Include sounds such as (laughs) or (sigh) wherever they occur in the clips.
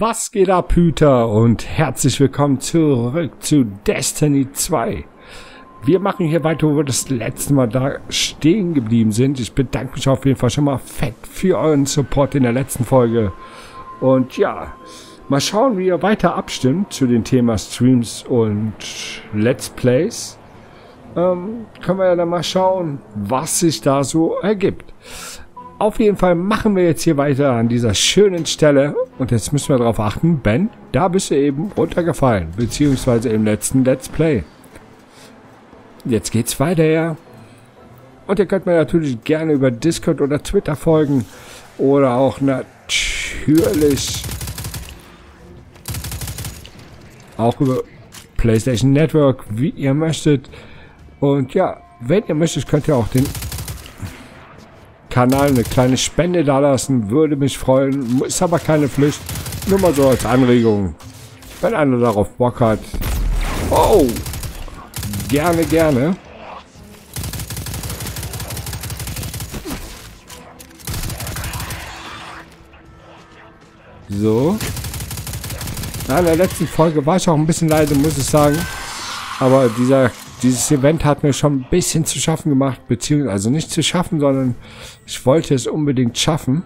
Was geht ab, Hüter? Und herzlich willkommen zurück zu Destiny 2. Wir machen hier weiter, wo wir das letzte Mal da stehen geblieben sind. Ich bedanke mich auf jeden Fall schon mal fett für euren Support in der letzten Folge. Und ja, mal schauen, wie ihr weiter abstimmt zu den Thema Streams und Let's Plays. Ähm, können wir ja dann mal schauen, was sich da so ergibt. Auf jeden Fall machen wir jetzt hier weiter an dieser schönen Stelle. Und jetzt müssen wir darauf achten, Ben, da bist du eben runtergefallen. Beziehungsweise im letzten Let's Play. Jetzt geht's weiter, ja. Und ihr könnt mir natürlich gerne über Discord oder Twitter folgen. Oder auch natürlich auch über PlayStation Network, wie ihr möchtet. Und ja, wenn ihr möchtet, könnt ihr auch den Kanal eine kleine Spende dalassen. Würde mich freuen. Ist aber keine Pflicht. Nur mal so als Anregung. Wenn einer darauf Bock hat. Oh! Gerne, gerne. So. In der letzten Folge war ich auch ein bisschen leise, muss ich sagen. Aber dieser dieses Event hat mir schon ein bisschen zu schaffen gemacht, beziehungsweise also nicht zu schaffen, sondern ich wollte es unbedingt schaffen.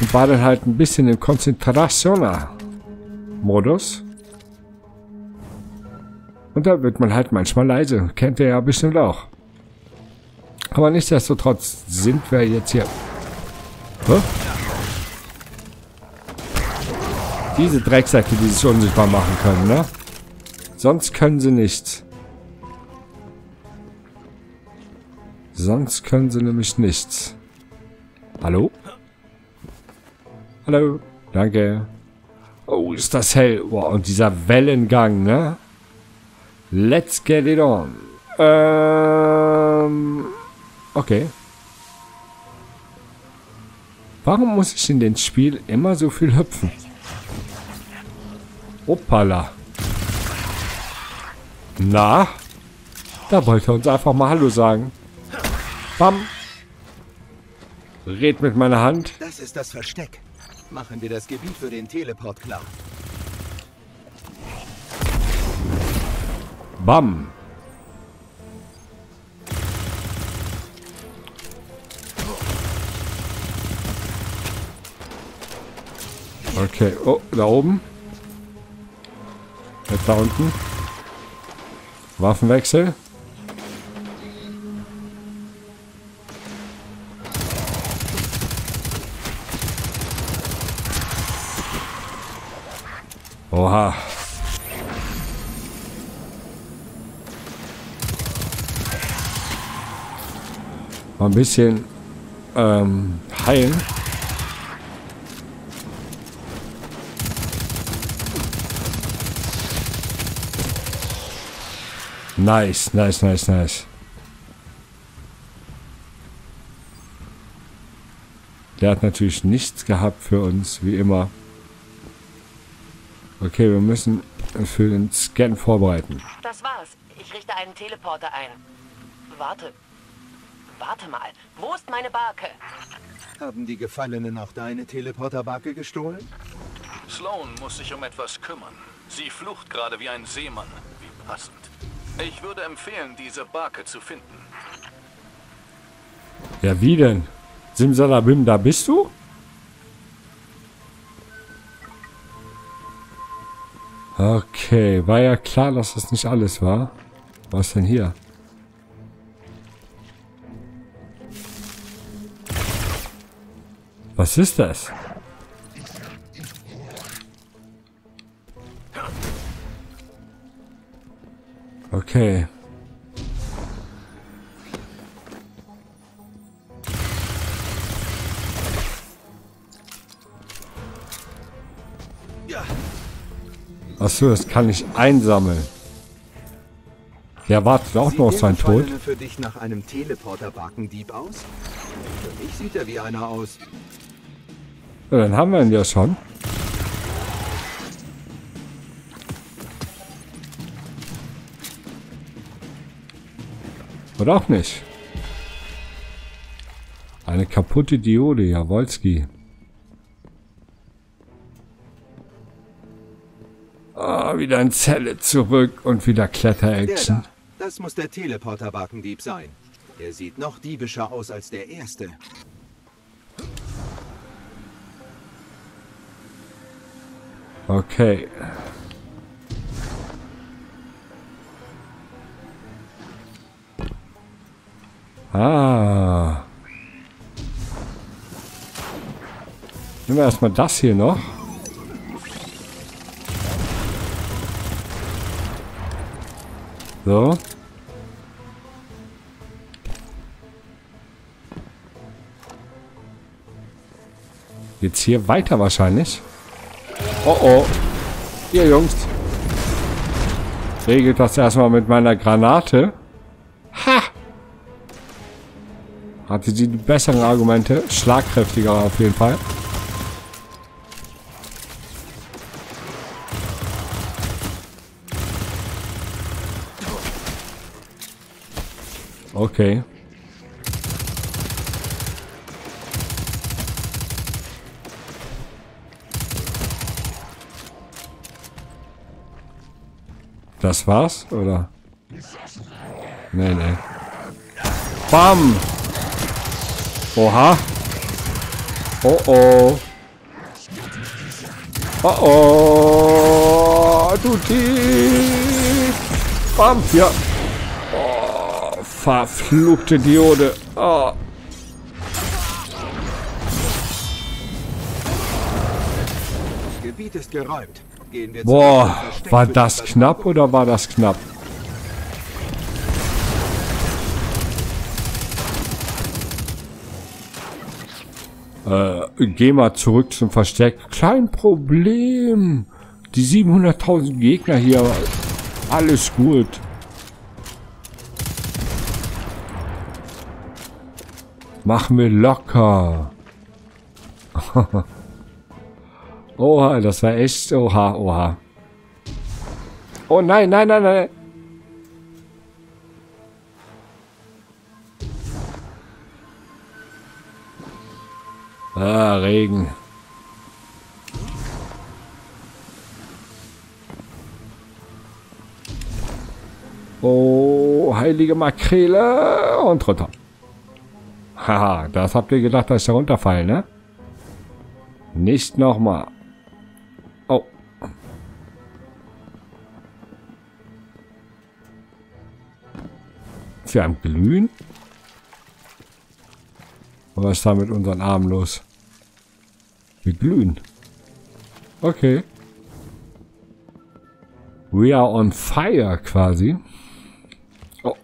Und war dann halt ein bisschen im Konzentration-Modus. Und da wird man halt manchmal leise. Kennt ihr ja bestimmt auch. Aber nichtsdestotrotz sind wir jetzt hier... Hä? Diese Drecksäcke, die sich unsichtbar machen können, ne? Sonst können sie nichts. Sonst können sie nämlich nichts. Hallo? Hallo? Danke. Oh, ist das hell. Boah, und dieser Wellengang, ne? Let's get it on. Ähm... Okay. Warum muss ich in dem Spiel immer so viel hüpfen? Hoppala. Na? Da wollte er uns einfach mal Hallo sagen. Bam. Red mit meiner Hand. Das ist das Versteck. Machen wir das Gebiet für den Teleport klar. Bam. Okay, oh, da oben. Jetzt da unten. Waffenwechsel. Oha. Mal ein bisschen ähm, heilen. Nice, nice, nice, nice. Der hat natürlich nichts gehabt für uns, wie immer. Okay, wir müssen für den Scan vorbereiten. Das war's. Ich richte einen Teleporter ein. Warte. Warte mal. Wo ist meine Barke? Haben die Gefallenen auch deine Teleporterbarke gestohlen? Sloan muss sich um etwas kümmern. Sie flucht gerade wie ein Seemann. Wie passend. Ich würde empfehlen, diese Barke zu finden. Ja, wie denn? Simsalabim, da bist du? Okay, war ja klar, dass das nicht alles war. Was denn hier? Was ist das? Okay. Achso, das kann ich einsammeln. Der wartet auch noch auf seinen Tod. für dich nach einem Teleporter-Barkendieb aus? Für mich sieht er wie einer aus. Ja, dann haben wir ihn ja schon. Oder auch nicht. Eine kaputte Diode, Jawolski. Ah, wieder in Zelle zurück und wieder Der Kletter-Action. da, das muss der Teleporter-Bakendieb sein. Er sieht noch diebischer aus als der erste. Okay. Ah. Nehmen wir erstmal das hier noch. So. Jetzt hier weiter wahrscheinlich. Oh oh. Ihr Jungs. Regelt das erstmal mit meiner Granate. Hatte sie die besseren Argumente. Schlagkräftiger auf jeden Fall. Okay. Das war's, oder? Nee, nee. Bam! Oha! Oh oh! Oh oh! Du tief! Bam! Ja! Oh, verfluchte Diode! Oh. Das Gebiet ist geräumt. Gehen wir Boah, war das knapp oder war das knapp? Äh, geh mal zurück zum Versteck. Kein Problem. Die 700.000 Gegner hier. Alles gut. Machen wir locker. (laughs) Oha, das war echt. Oha, oha. Oh nein, nein, nein, nein. Ah, Regen. Oh, heilige Makrele und runter. Haha, das habt ihr gedacht, dass ich da runterfallen, ne? Nicht nochmal. Oh. Ist wir am Glühen? Was ist da mit unseren Armen los? Wir glühen. Okay. We are on fire quasi. Oh.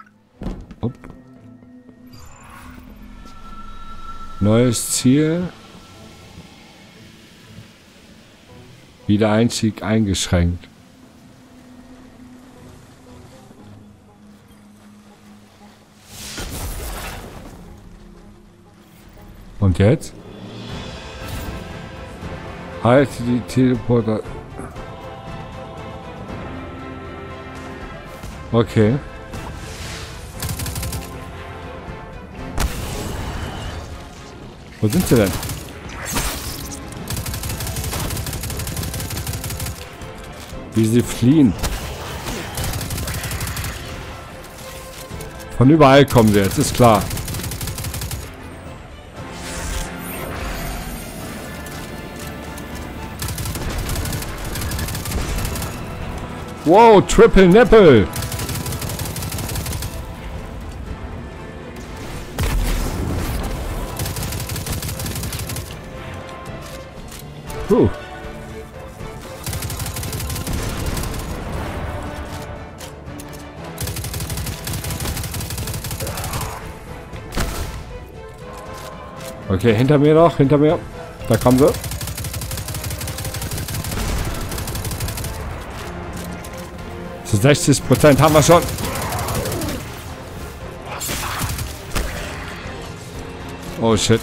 Upp. Neues Ziel. Wiedereinstieg eingeschränkt. Und jetzt? Halte die Teleporter. Okay. Wo sind sie denn? Wie sie fliehen. Von überall kommen sie jetzt, ist klar. Wow, Triple Nipple. Okay, hinter mir noch, hinter mir. Da kommen sie. 60 Prozent haben wir schon. Oh shit.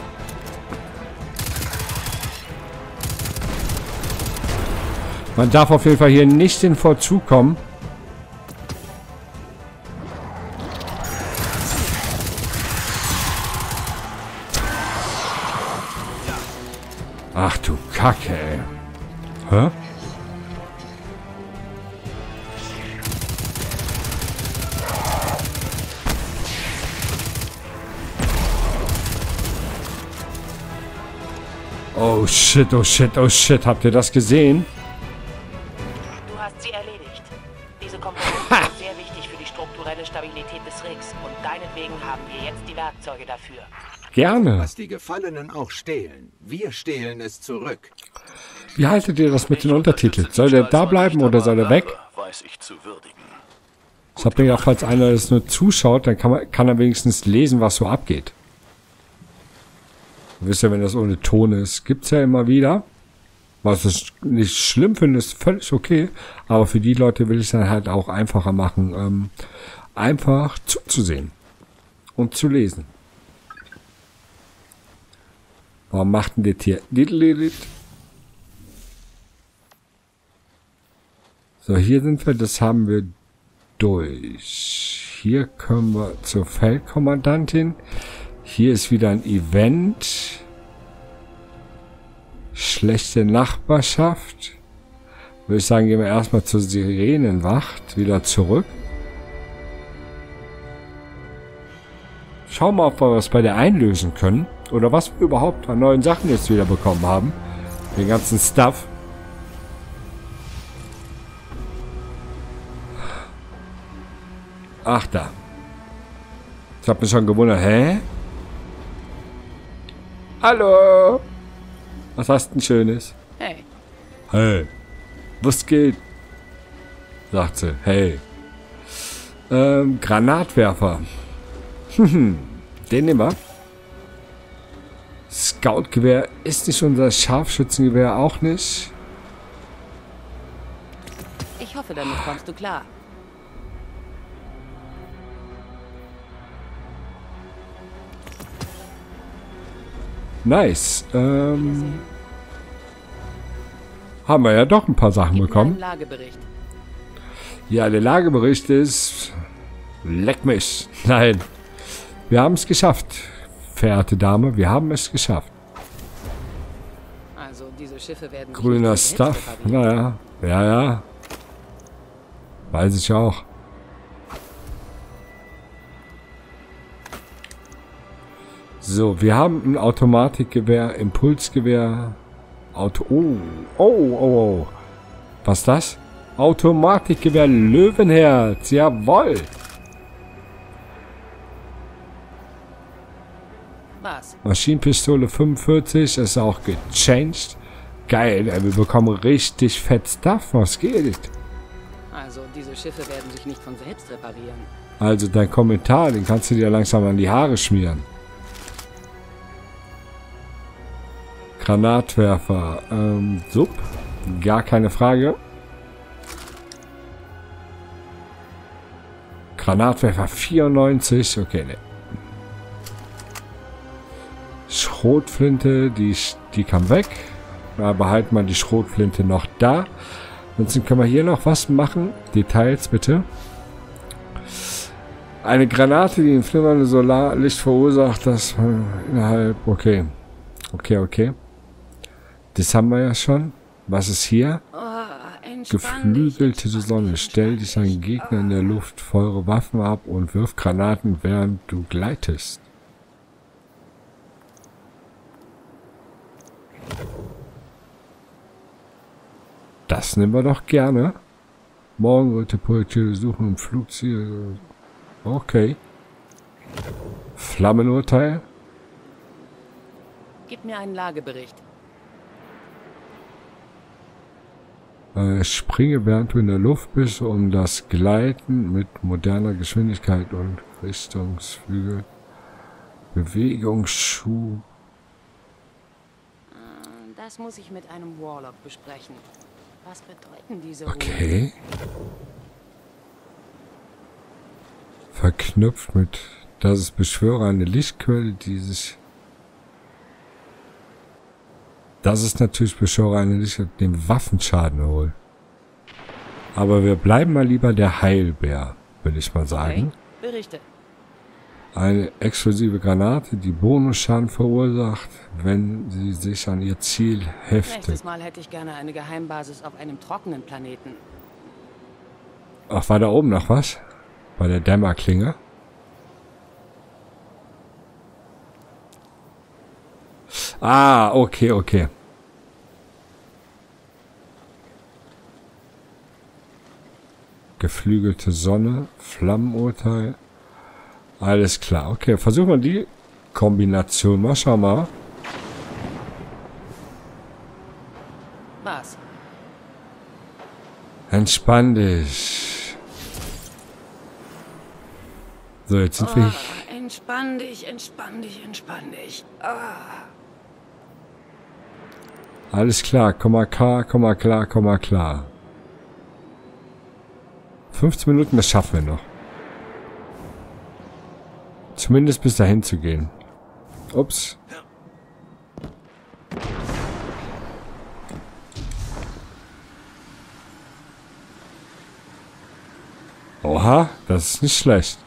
Man darf auf jeden Fall hier nicht in Vorzug kommen. Ach du Kacke, ey. Hä? Oh shit, oh shit, oh shit. Habt ihr das gesehen? Du hast sie erledigt. Diese Komponenten sind (laughs) sehr wichtig für die strukturelle Stabilität des Rigs und deinetwegen haben wir jetzt die Werkzeuge dafür. Gerne. Was die Gefallenen auch stehlen. Wir stehlen es zurück. Wie haltet ihr das mit den Untertiteln? Soll der da bleiben oder soll er weg? Weiß ich zu würdigen. Ich habe mir ja, falls einer das nur zuschaut, dann kann, man, kann er wenigstens lesen, was so abgeht. Ihr wisst ja, wenn das ohne Ton ist, gibt's ja immer wieder. Was ich nicht schlimm finde, ist völlig okay. Aber für die Leute will ich es dann halt auch einfacher machen, ähm, einfach zuzusehen und zu lesen. Warum macht denn das hier? So, hier sind wir, das haben wir durch. Hier können wir zur Feldkommandantin. Hier ist wieder ein Event. Schlechte Nachbarschaft. Würde ich sagen, gehen wir erstmal zur Sirenenwacht wieder zurück. Schauen wir, ob wir was bei der einlösen können. Oder was wir überhaupt an neuen Sachen jetzt wieder bekommen haben. Den ganzen Stuff. Ach, da. Ich habe mich schon gewundert. Hä? Hallo? Was hast du denn Schönes? Hey, Hey. Was geht? Sagt sie. Hey. Ähm, Granatwerfer. Hm, (laughs) Den nehmen wir. Scoutgewehr ist nicht unser Scharfschützengewehr auch nicht. ich hoffe, damit kommst du klar. Nice. Ähm, haben wir ja doch ein paar Sachen bekommen. Ja, der Lagebericht ist... Leck mich. (laughs) Nein. Wir haben es geschafft, verehrte Dame. Wir haben es geschafft. Also, diese Schiffe werden Grüner Stuff. Naja. Ja, ja. Weiß ich auch. So, wir haben ein Automatikgewehr, Impulsgewehr, Auto... Oh, oh, oh, oh. Was ist das? Automatikgewehr Löwenherz. Jawoll. Was? Maschinenpistole 45 ist auch gechanged. Geil, ey, wir bekommen richtig fett Stuff. Was geht? Also, diese Schiffe werden sich nicht von selbst reparieren. Also dein Kommentar, den kannst du dir langsam an die Haare schmieren. Granatwerfer, ähm, Sub, gar keine Frage. Granatwerfer 94, okay, ne. Schrotflinte, die, die kam weg. Da behalten wir die Schrotflinte noch da. Ansonsten können wir hier noch was machen. Details bitte. Eine Granate, die ein flimmerndes Solarlicht verursacht, das innerhalb... Okay. Okay, okay. Das haben wir ja schon. Was ist hier? Oh. Geflügelte Sonne. Stell dich an Gegner in der Luft, feuere Waffen ab und wirf Granaten, während du gleitest. Das nehmen wir doch gerne. Morgen wird die Polizei suchen im Flugziel. Okay. Flammenurteil. Gib mir einen Lagebericht. Äh, springe während du in der Luft bist, um das Gleiten mit moderner Geschwindigkeit und Richtungsflügel. Bewegungsschuh. Das muss ich mit einem Warlock besprechen. Was bedeuten diese? Okay. Verknüpft mit, das ist Beschwörer eine Lichtquelle, die sich... Das ist natürlich eine Lichtquelle, die den Waffenschaden holt. Aber wir bleiben mal lieber der Heilbär, will ich mal sagen. Okay, berichte. Eine explosive Granate, die Bonusschaden verursacht, wenn sie sich an ihr Ziel heftet. Nächstes Mal hätte ich gerne eine Geheimbasis auf einem trockenen Planeten. Ach, war da oben noch was? Bei der Dämmerklinge? Ah, okay, okay. Geflügelte Sonne, Flammenurteil. Alles klar. Okay, versuchen wir die Kombination mal. Schau mal. Was? Entspann dich. So, jetzt sind oh, wir... Ah, entspann dich, entspann dich, entspann dich. Ah. Alles klar, komm mal klar, komm mal klar, komm mal klar. 15 Minuten, das schaffen wir noch. Zumindest bis dahin zu gehen. Ups. Oha, das ist nicht schlecht.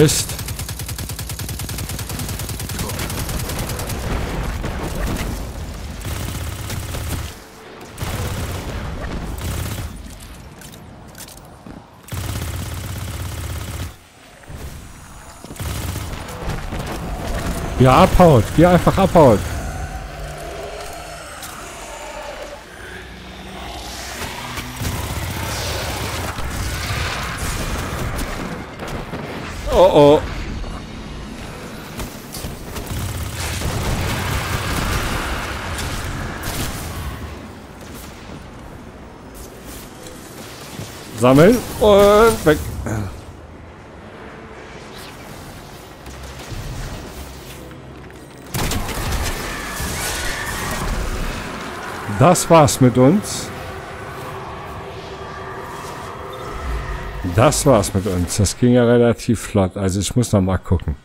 Mist. Er abhaut, er einfach abhaut. Sammeln und weg. Das war's mit uns. Das war's mit uns. Das ging ja relativ flott. Also ich muss noch mal gucken.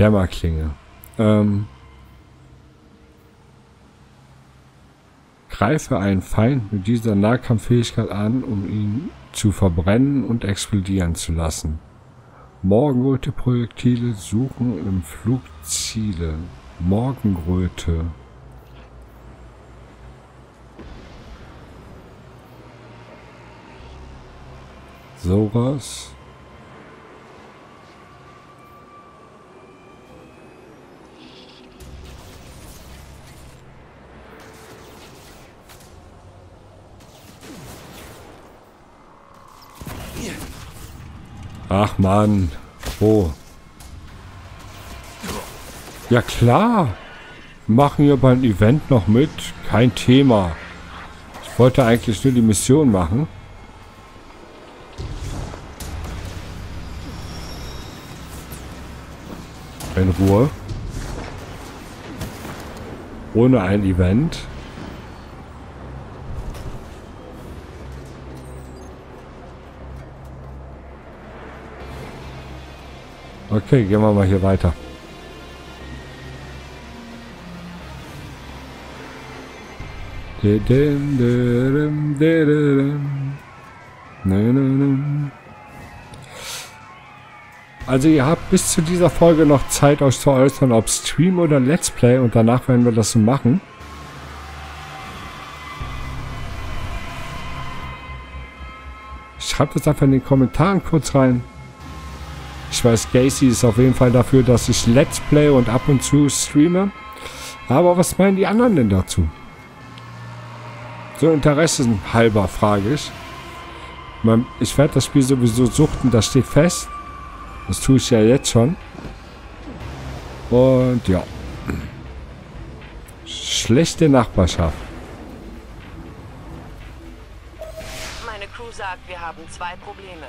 Dämmerklinge. Ähm, greife einen Feind mit dieser Nahkampffähigkeit an, um ihn zu verbrennen und explodieren zu lassen. Morgenröte Projektile suchen im Flug Ziele. Morgenröte. Sowas. Ach man, wo? Ja klar, machen wir beim Event noch mit, kein Thema. Ich wollte eigentlich nur die Mission machen. In Ruhe. Ohne ein Event. Okay, gehen wir mal hier weiter. Also ihr habt bis zu dieser Folge noch Zeit, euch zu äußern, ob Stream oder Let's Play und danach werden wir das so machen. Schreibt es einfach in den Kommentaren kurz rein. Ich weiß, Gacy ist auf jeden Fall dafür, dass ich Let's Play und ab und zu streame. Aber was meinen die anderen denn dazu? So interessenhalber frage ich. Ich werde das Spiel sowieso suchten, das steht fest. Das tue ich ja jetzt schon. Und ja. Schlechte Nachbarschaft. Meine Crew sagt, wir haben zwei Probleme.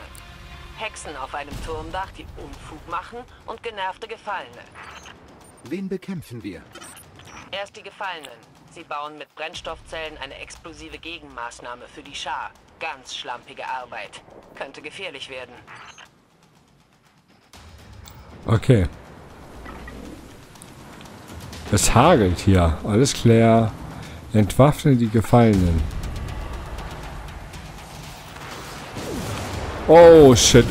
Hexen auf einem Turmdach, die Unfug machen und genervte Gefallene. Wen bekämpfen wir? Erst die Gefallenen. Sie bauen mit Brennstoffzellen eine explosive Gegenmaßnahme für die Schar. Ganz schlampige Arbeit. Könnte gefährlich werden. Okay. Es hagelt hier. Alles klar. Entwaffne die Gefallenen. Oh, shit.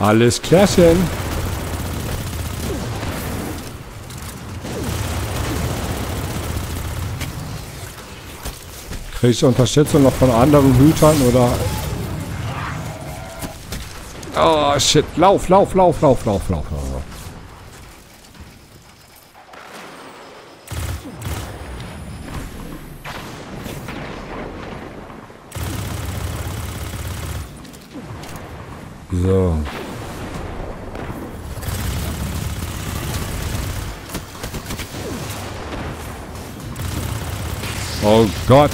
Alles klärchen. Kriege ich Unterstützung noch von anderen Hütern oder... Oh shit, lauf, lauf, lauf, lauf, lauf, lauf, lauf. So. Oh Gott.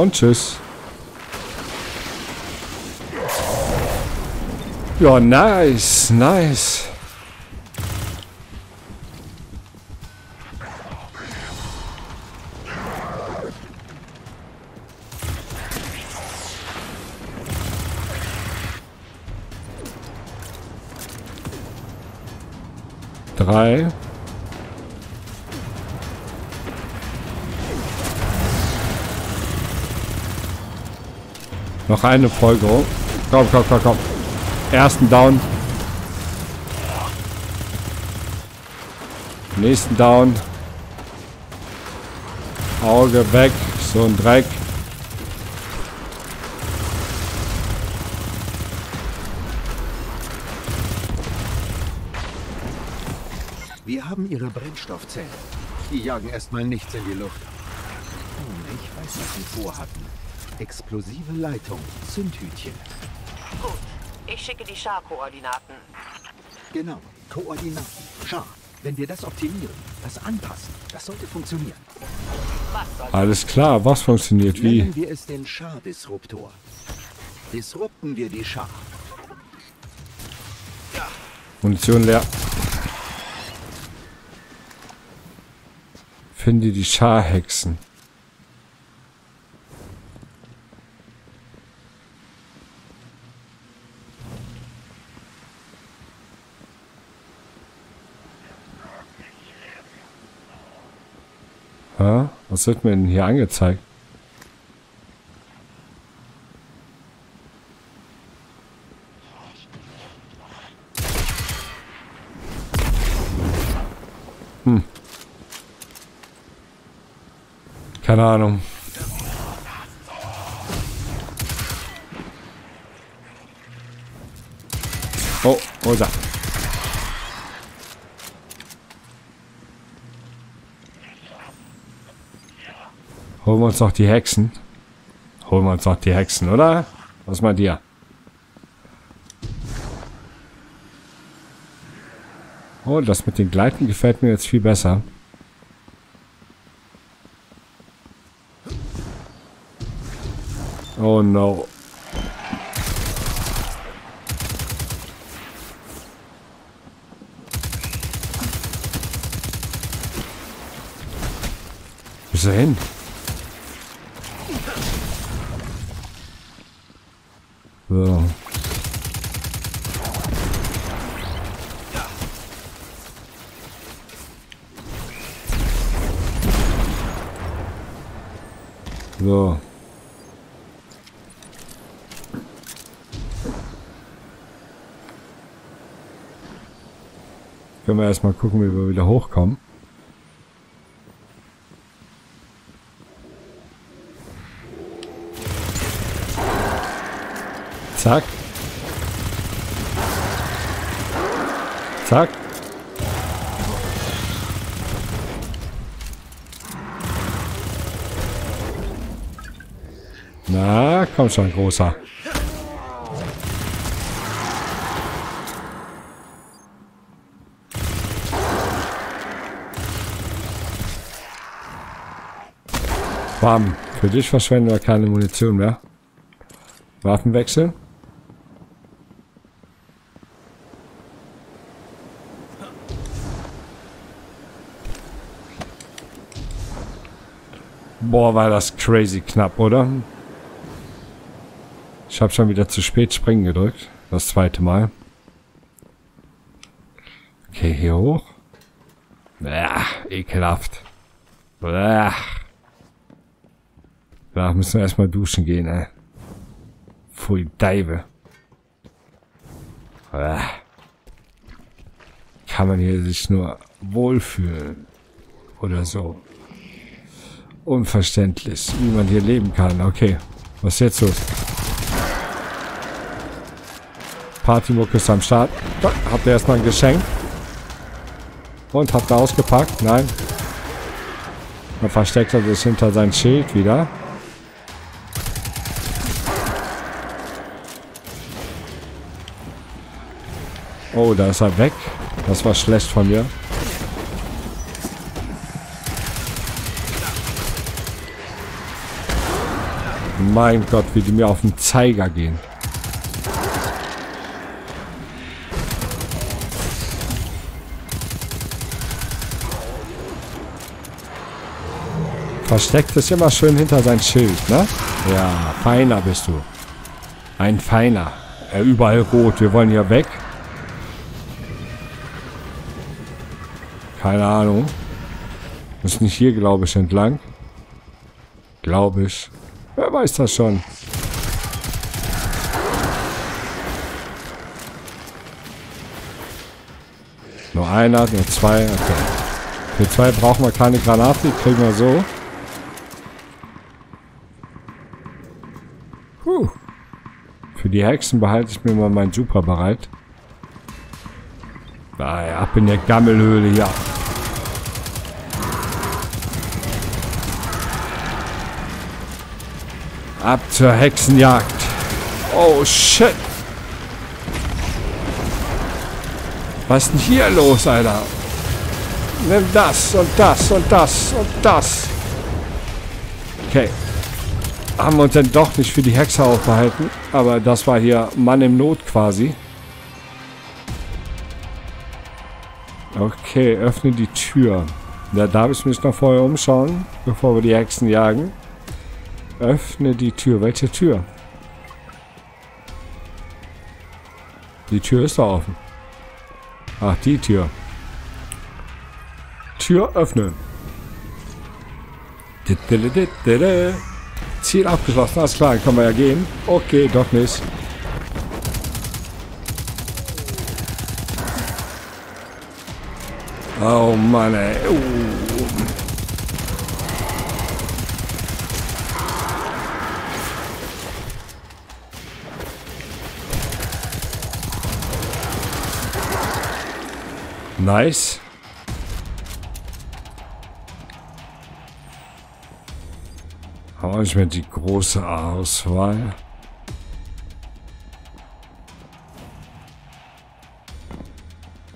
Und tschüss. Ja, nice, nice. Noch eine Folgerung. Komm, komm, komm, komm. Ersten Down. Nächsten Down. Auge weg. So ein Dreck. Wir haben ihre Brennstoffzellen. Die jagen erstmal nichts in die Luft. Hm, ich weiß, was sie vorhatten. Explosive Leitung, Zündhütchen. Gut. Ich schicke die Schar-Koordinaten. Genau, Koordinaten. Schar. Wenn wir das optimieren, das anpassen, das sollte funktionieren. Alles klar, was funktioniert wie? Nennen wir es den Schar-Disruptor. Disrupten wir die Schar. Munition leer. Finde die Scharhexen. Hä? Was wird mir denn hier angezeigt? Keine Ahnung. Oh, wo ist Holen wir uns noch die Hexen. Holen wir uns noch die Hexen, oder? Was meint ihr? Oh, das mit den Gleiten gefällt mir jetzt viel besser. Oh no. Er hin? So. So. Können wir erstmal gucken, wie wir wieder hochkommen. Zack. Zack. Na, komm schon, großer. Bam. Für dich verschwenden wir keine Munition mehr. Waffen wechseln. Boah, war das crazy knapp, oder? Ich habe schon wieder zu spät springen gedrückt. Das zweite Mal. Okay, hier hoch. Ja, ekelhaft. Bäh. Da müssen wir erstmal duschen gehen, ey. Pfui, Deive. Ah. Kann man hier sich nur wohlfühlen. Oder so. Unverständlich, wie man hier leben kann. Okay, was ist jetzt los? Partymuck ist am Start. Habt ihr erstmal ein Geschenk? Und habt ihr ausgepackt? Nein. Dann versteckt er sich hinter sein Schild wieder. Oh, da ist er weg. Das war schlecht von mir. Mein Gott, wie die mir auf den Zeiger gehen. Versteckt ist immer schön hinter sein Schild, ne? Ja, feiner bist du. Ein feiner. Äh, überall rot. Wir wollen hier weg. Keine Ahnung. Ist nicht hier, glaube ich, entlang. Glaube ich. Wer weiß das schon. Nur einer, nur zwei. Okay. Für zwei brauchen wir keine Granate, die kriegen wir so. Puh. Für die Hexen behalte ich mir mal meinen Super bereit. Naja, ab in der Gammelhöhle hier. Ab zur Hexenjagd. Oh shit. Was ist denn hier los, Alter? Nimm das und das und das und das. Okay. Haben wir uns denn doch nicht für die Hexe aufgehalten. Aber das war hier Mann im Not quasi. Okay, öffne die Tür. Da darf ich mich noch vorher umschauen, bevor wir die Hexen jagen. Öffne die Tür. Welche Tür? Die Tür ist da offen. Ach, die Tür. Tür öffnen. Ziel abgeschlossen. Alles klar, können wir ja gehen. Okay, doch nicht. Oh Mann, ey. Uh. Nice. Haben wir nicht mehr die große Auswahl.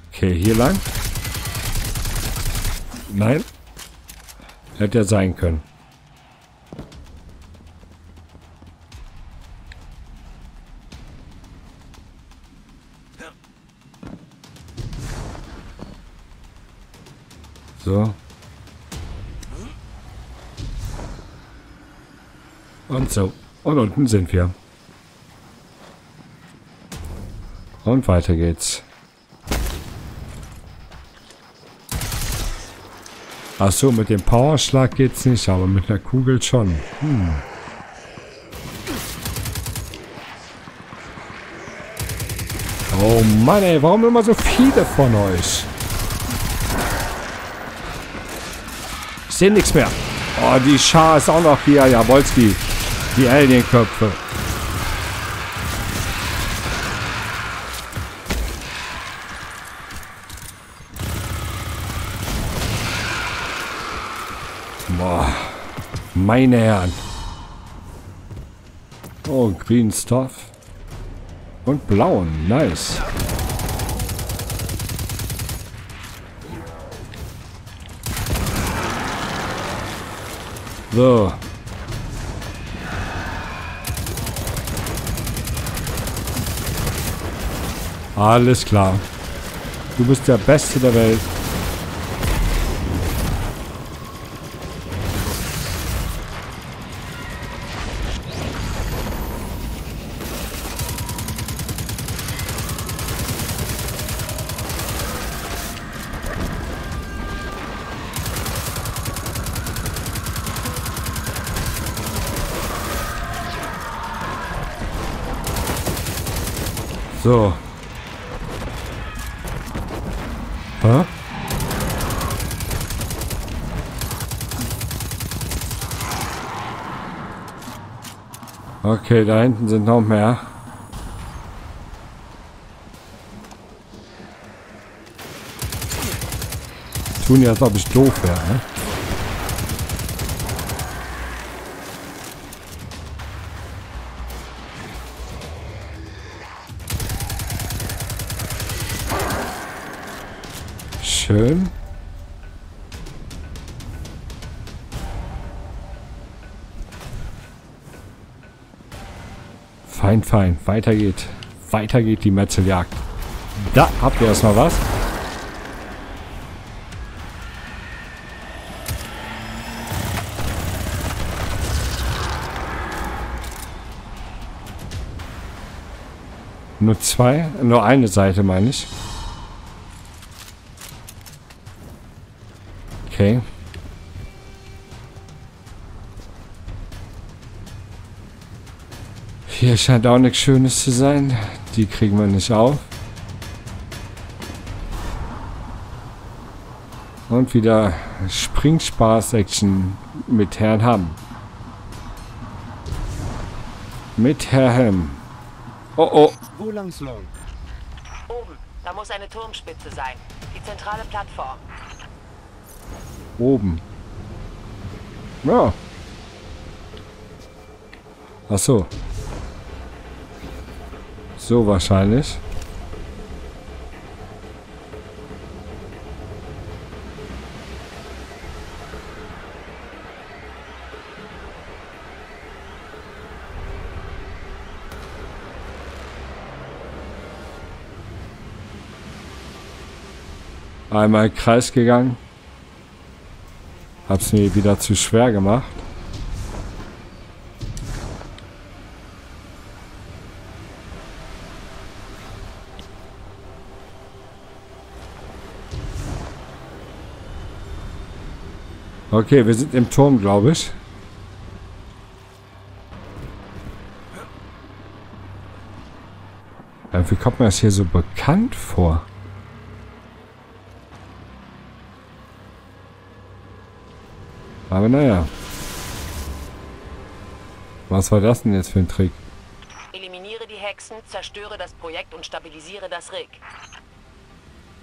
Okay, hier lang. Nein. Hätte ja sein können. So. Und unten sind wir. Und weiter geht's. Ach so, mit dem Powerschlag geht's nicht, aber mit einer Kugel schon. Hm. Oh Mann, ey, warum immer so viele von euch? Ich sehe nichts mehr. Oh, die Schar ist auch noch hier. Jabolski. Die Alienköpfe. Boah. Meine Herren. Oh, Green Stuff. Und blauen. Nice. So. Alles klar. Du bist der Beste der Welt. Okay, da hinten sind noch mehr. Tun ja, als ob ich doof wäre, ne? Fein, fein. Weiter geht. Weiter geht die Metzeljagd. Da habt ihr erstmal was. Nur zwei? Nur eine Seite, meine ich. Okay. Hier scheint auch nichts Schönes zu sein. Die kriegen wir nicht auf. Und wieder Springspaß-Action mit Herrn Hamm. Mit Herr Hamm. Oh oh. Wo lang's lang? Oben, da muss eine Turmspitze sein. Die zentrale Plattform. Oben. Ja. Ach so. So wahrscheinlich. Einmal Kreis gegangen. Hab's mir wieder zu schwer gemacht. Okay, wir sind im Turm, glaube ich. Ja, wie kommt mir das hier so bekannt vor? Aber naja. Was war das denn jetzt für ein Trick? Eliminiere die Hexen, zerstöre das Projekt und stabilisiere das Rig.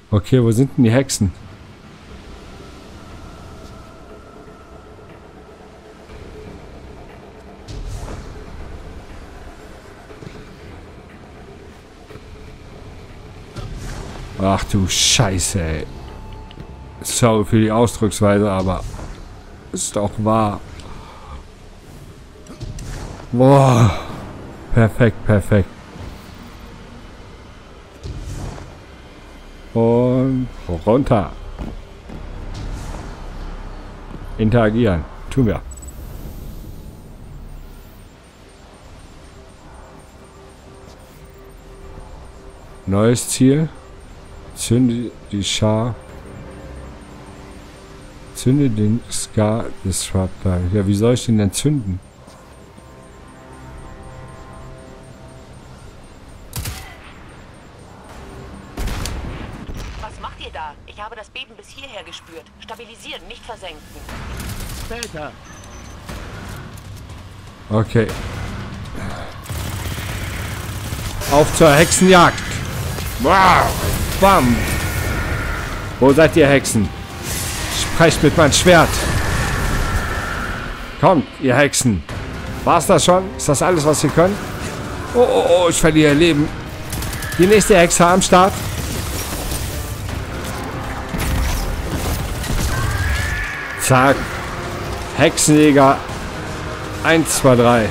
Okay, wo sind denn die Hexen? Ach du Scheiße, ey. Sorry für die Ausdrucksweise, aber ist doch wahr. Boah. Perfekt, perfekt. Und runter. Interagieren. Tun wir. Neues Ziel. Zünde die Schar. Zünde den Scar Disruptor. Ja, wie soll ich den denn zünden? Was macht ihr da? Ich habe das Beben bis hierher gespürt. Stabilisieren, nicht versenken. Später. Okay. Auf zur Hexenjagd. Wow. Bam. Wo seid ihr Hexen? Sprecht mit meinem Schwert. Kommt, ihr Hexen. War's das schon? Ist das alles, was ihr könnt? Oh, oh, oh, ich verliere Leben. Die nächste Hexe am Start. Zack. Hexenjäger 1, 2, 3.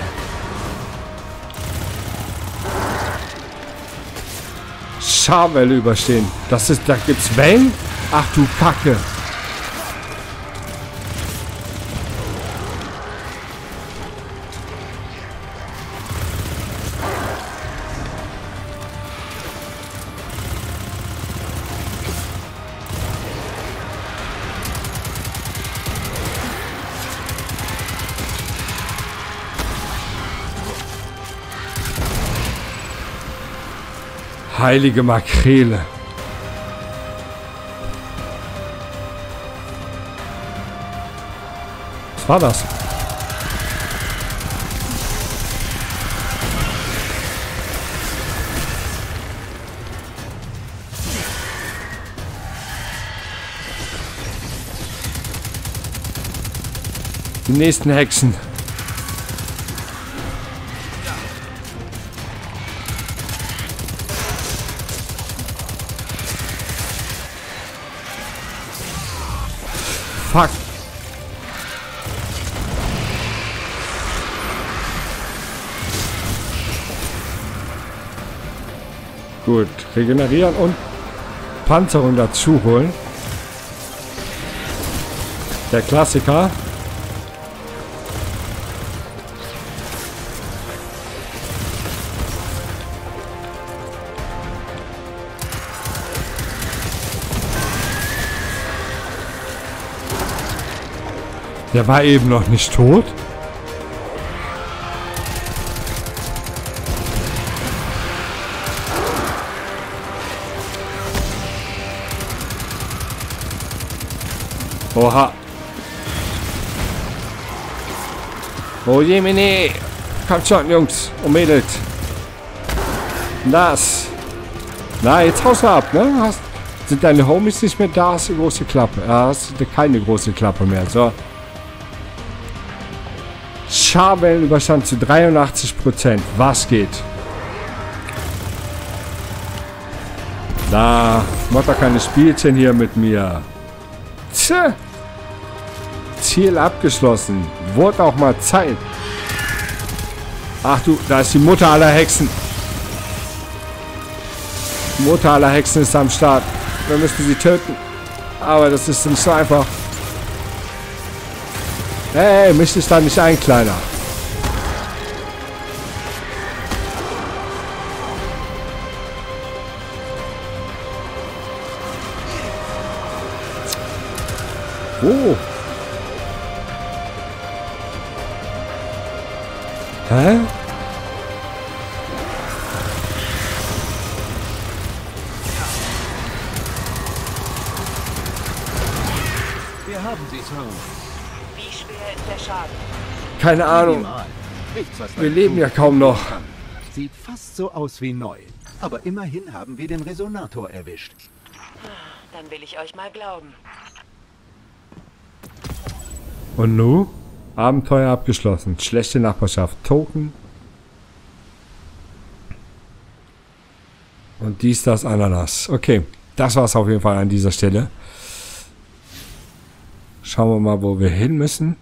Scharwelle überstehen. Das ist, da gibt's Wellen? Ach du Kacke. Heilige Makrele. Was war das? Die nächsten Hexen. Fuck. Gut, regenerieren und Panzerung dazu holen. Der Klassiker. Der war eben noch nicht tot. Oha. Oh Jemini. Kommt schon, Jungs und Mädels. Das. Na, jetzt haust du ab, ne? Hast, sind deine Homies nicht mehr da? Hast du große Klappe? Ja, hast du keine große Klappe mehr. So. Scharwellenüberstand zu 83%. Was geht? Da, mach doch keine Spielchen hier mit mir. Tja. Ziel abgeschlossen. Wurde auch mal Zeit. Ach du, da ist die Mutter aller Hexen. Mutter aller Hexen ist am Start. Wir müssen sie töten. Aber das ist nicht so einfach. Hey, dich da nicht ein, Kleiner. Oh. Hä? Wir haben sie, Sir. Schaden? Keine Ahnung. Wir leben ja kaum noch. Sieht fast so aus wie neu. Aber immerhin haben wir den Resonator erwischt. Dann will ich euch mal glauben. Und nu? Abenteuer abgeschlossen. Schlechte Nachbarschaft. Token. Und dies, das, Ananas. Okay, das war's auf jeden Fall an dieser Stelle. Schauen wir mal, wo wir hin müssen.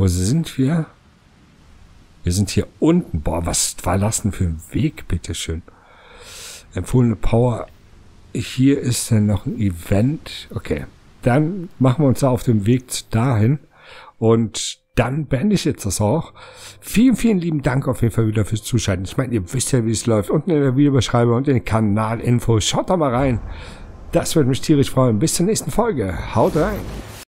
Wo sind wir? Wir sind hier unten. Boah, was war das denn für ein Weg, bitteschön? Empfohlene Power. Hier ist dann noch ein Event. Okay, dann machen wir uns auf den Weg dahin. Und dann beende ich jetzt das auch. Vielen, vielen lieben Dank auf jeden Fall wieder fürs Zuschalten. Ich meine, ihr wisst ja, wie es läuft. Unten in der Videobeschreibung und in den Kanalinfo. Schaut da mal rein. Das würde mich tierisch freuen. Bis zur nächsten Folge. Haut rein.